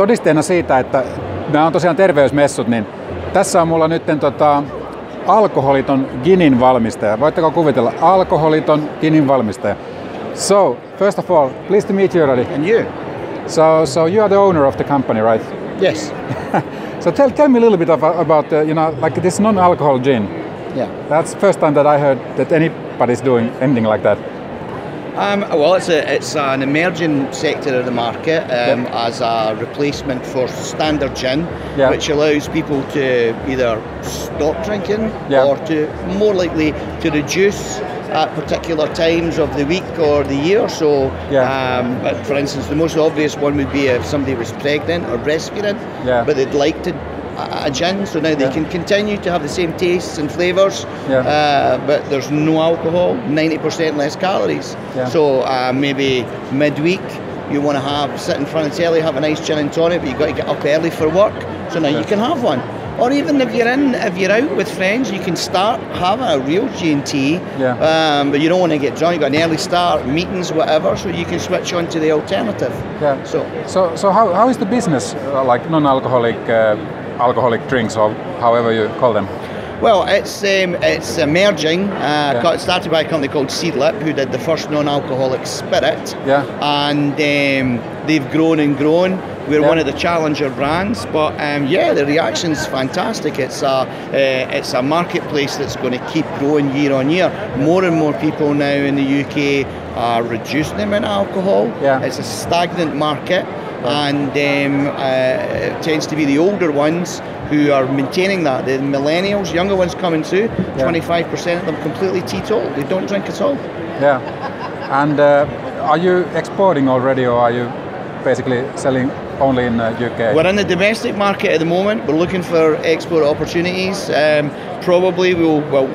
todisteena siitä, että nämä on tosiaan terveysmessut, niin tässä on mulla nyt tota, alkoholiton ginin valmistaja. Voitteko kuvitella? Alkoholiton ginin valmistaja. So, first of all, pleased to meet you already. And you? So, so you are the owner of the company, right? Yes. so tell, tell me a little bit of, about, uh, you know, like this non-alcohol gin. Yeah. That's the first time that I heard that anybody's doing anything like that. Um, well, it's a, it's an emerging sector of the market um, as a replacement for standard gin, Yeah. which allows people to either stop drinking Yeah. or to more likely to reduce at particular times of the week or the year. So, um, but for instance, the most obvious one would be if somebody was pregnant or breastfeeding, but they'd like to a, gin, so now they Yeah. can continue to have the same tastes and flavours, Yeah. uh, but there's no alcohol, 90% less calories. Yeah. So uh, maybe midweek you want to have sit in front of the telly, have a nice gin and tonic, but you've got to get up early for work. So now you can have one. Or even if you're in, if you're out with friends, you can start having a real G and T. Yeah. Um, but you don't want to get drunk. You've got an early start, meetings, whatever. So you can switch on to the alternative. Yeah. So So, so how, how is the business uh, like non-alcoholic uh, alcoholic drinks or however you call them? Well, it's um, it's emerging. Uh, Yeah. It started by a company called Seedlip, who did the first non-alcoholic spirit. Yeah. And um, they've grown and grown. We're Yeah. one of the challenger brands, but um, yeah, the reaction's fantastic. It's a uh, it's a marketplace that's going to keep growing year on year. More and more people now in the UK are reducing the amount of alcohol. Yeah. It's a stagnant market, and um, uh, it tends to be the older ones who are maintaining that. The millennials, younger ones coming through, 25% of them completely teetotal. They don't drink at all. Yeah. And uh, are you exporting already or are you basically selling only in uh, UK? We're in the domestic market at the moment. We're looking for export opportunities. Um, probably we'll, well,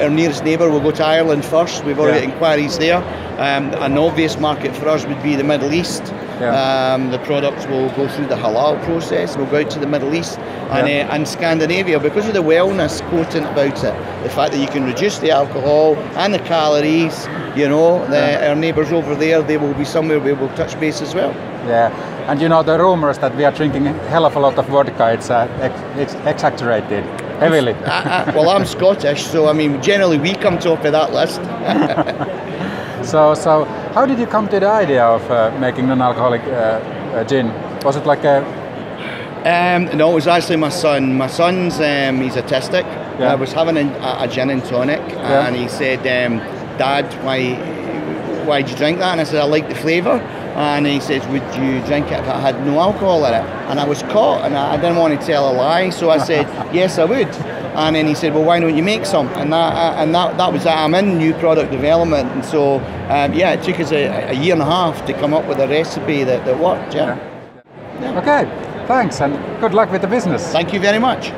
our nearest neighbour will go to Ireland first. We've already Yeah. got inquiries there. Um, an obvious market for us would be the Middle East. Yeah. Um, the products will go through the halal process. We'll go out to the Middle East and, Yeah. uh, and Scandinavia because of the wellness quotient about it. The fact that you can reduce the alcohol and the calories. You know, the, our neighbours over there, they will be somewhere we will touch base as well. Yeah. And you know the rumors that we are drinking a hell of a lot of vodka, it's, uh, ex- it's exaggerated heavily. I, I, well, I'm Scottish, so I mean, generally we come top of that list. So, so how did you come to the idea of uh, making non-alcoholic uh, uh, gin? Was it like a Um, no, it was actually my son. My son's um, he's autistic. Yeah. I was having a, a gin and tonic, Yeah. and he said, um, "Dad, why why do you drink that?" And I said, "I like the flavour. And he says, "Would you drink it if it had no alcohol in it?" And I was caught, and I, I didn't want to tell a lie, so I said, "Yes, I would." And then he said, "Well, why don't you make some?" And that uh, and that, that was that. I'm in new product development, and so um, yeah, it took us a, a year and a half to come up with a recipe that, that worked. yeah. Okay, thanks and good luck with the business. Thank you very much.